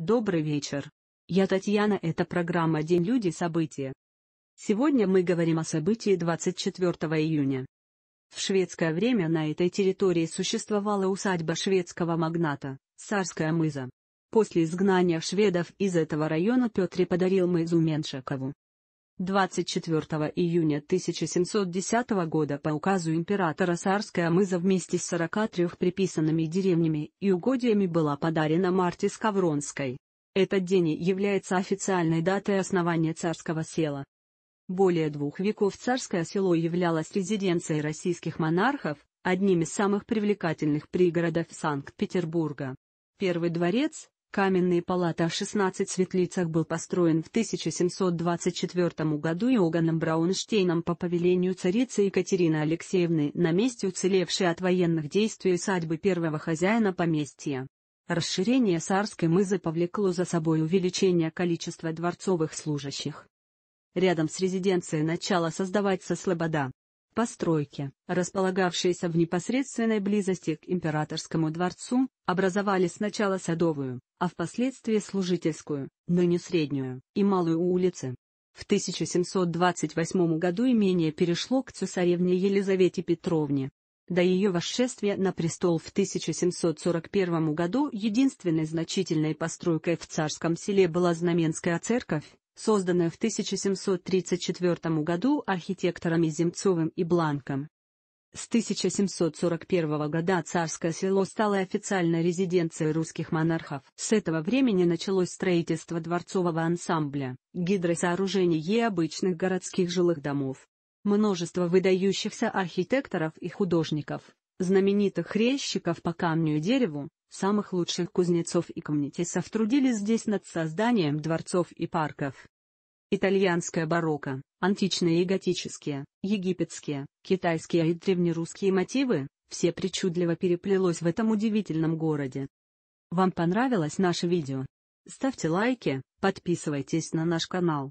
Добрый вечер. Я Татьяна, это программа «День люди. События». Сегодня мы говорим о событии 24 июня. В шведское время на этой территории существовала усадьба шведского магната, Царская мыза. После изгнания шведов из этого района Петр подарил мызу Меншикову. 24 июня 1710 года по указу императора Сарская мыза вместе с 43 приписанными деревнями и угодьями была подарена Марте Скавронской. Этот день является официальной датой основания царского села. Более двух веков царское село являлось резиденцией российских монархов, одним из самых привлекательных пригородов Санкт-Петербурга. Первый дворец, Каменные палаты в 16 светлицах был построен в 1724 году Иоганном Браунштейном по повелению царицы Екатерины Алексеевны на месте уцелевшей от военных действий усадьбы первого хозяина поместья. Расширение Сарской мызы повлекло за собой увеличение количества дворцовых служащих. Рядом с резиденцией начала создаваться слобода, Постройки, располагавшиеся в непосредственной близости к императорскому дворцу, образовали сначала Садовую, а впоследствии Служительскую, ныне Среднюю, и Малую улицы. В 1728 году имение перешло к цесаревне Елизавете Петровне. До ее восшествия на престол в 1741 году единственной значительной постройкой в царском селе была Знаменская церковь, созданная в 1734 году архитекторами Земцовым и Бланком. С 1741 года царское село стало официальной резиденцией русских монархов. С этого времени началось строительство дворцового ансамбля, гидросооружений и обычных городских жилых домов. Множество выдающихся архитекторов и художников, знаменитых резчиков по камню и дереву, самых лучших кузнецов и камнетесов трудились здесь над созданием дворцов и парков. Итальянское барокко, античные и готические, египетские, китайские и древнерусские мотивы, все причудливо переплелось в этом удивительном городе. Вам понравилось наше видео? Ставьте лайки, подписывайтесь на наш канал.